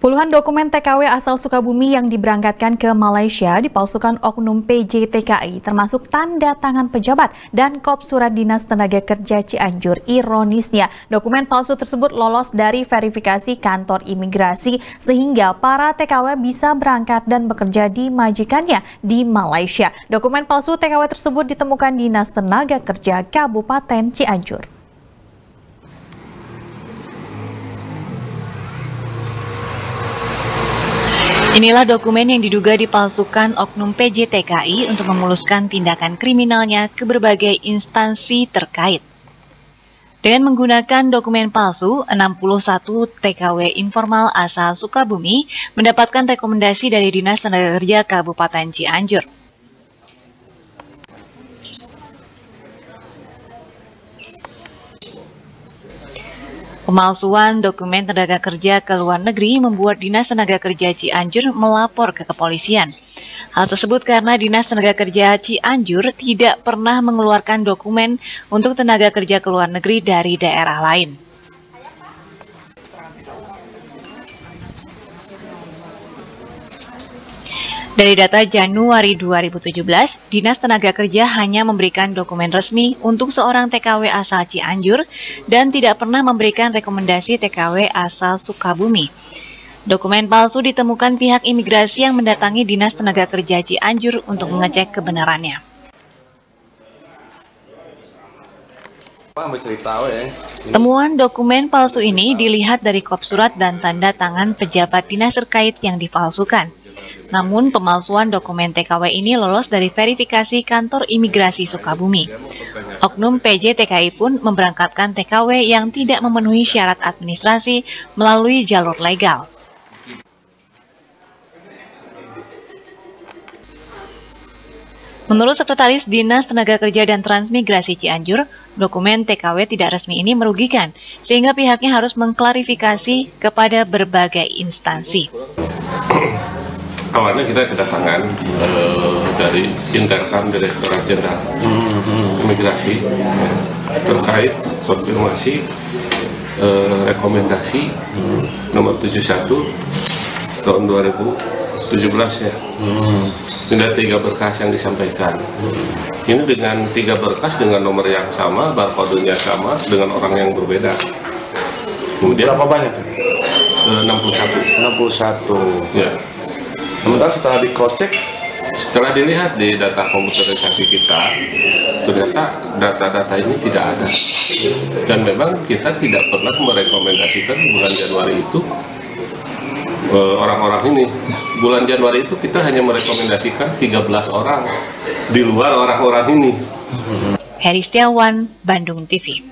Puluhan dokumen TKW asal Sukabumi yang diberangkatkan ke Malaysia dipalsukan oknum PJTKI termasuk tanda tangan pejabat dan kop surat dinas tenaga kerja Cianjur. Ironisnya, dokumen palsu tersebut lolos dari verifikasi kantor imigrasi sehingga para TKW bisa berangkat dan bekerja di majikannya di Malaysia. Dokumen palsu TKW tersebut ditemukan Dinas Tenaga Kerja Kabupaten Cianjur. Inilah dokumen yang diduga dipalsukan oknum PJTKI untuk memuluskan tindakan kriminalnya ke berbagai instansi terkait. Dengan menggunakan dokumen palsu, 61 TKW informal asal Sukabumi mendapatkan rekomendasi dari Dinas Tenaga Kerja Kabupaten Cianjur. Pemalsuan dokumen tenaga kerja ke luar negeri membuat Dinas Tenaga Kerja Cianjur melapor ke kepolisian. Hal tersebut karena Dinas Tenaga Kerja Cianjur tidak pernah mengeluarkan dokumen untuk tenaga kerja ke luar negeri dari daerah lain. Dari data Januari 2017, Dinas Tenaga Kerja hanya memberikan dokumen resmi untuk seorang TKW asal Cianjur dan tidak pernah memberikan rekomendasi TKW asal Sukabumi. Dokumen palsu ditemukan pihak imigrasi yang mendatangi Dinas Tenaga Kerja Cianjur untuk mengecek kebenarannya. Temuan dokumen palsu ini dilihat dari kop surat dan tanda tangan pejabat dinas terkait yang dipalsukan. Namun pemalsuan dokumen TKW ini lolos dari verifikasi kantor imigrasi Sukabumi. Oknum PJ TKI pun memberangkatkan TKW yang tidak memenuhi syarat administrasi melalui jalur legal. Menurut Sekretaris Dinas Tenaga Kerja dan Transmigrasi Cianjur, dokumen TKW tidak resmi ini merugikan, sehingga pihaknya harus mengklarifikasi kepada berbagai instansi awalnya kita kedatangan uh, dari Interkam Direktorat Jenderal. Imigrasi ya, terkait konfirmasi uh, rekomendasi nomor 71 tahun 2017 ya. Hmm. Ini ada tiga berkas yang disampaikan. Ini dengan tiga berkas dengan nomor yang sama, barcode-nya sama, dengan orang yang berbeda. Kemudian berapa banyak? Uh, 61. 61. Ya. Sementara setelah di cross check, setelah dilihat di data komputerisasi kita, ternyata data-data ini tidak ada. Dan memang kita tidak pernah merekomendasikan bulan Januari itu eh, orang-orang ini. Bulan Januari itu kita hanya merekomendasikan 13 orang di luar orang-orang ini. Heri Setiawan, Bandung TV.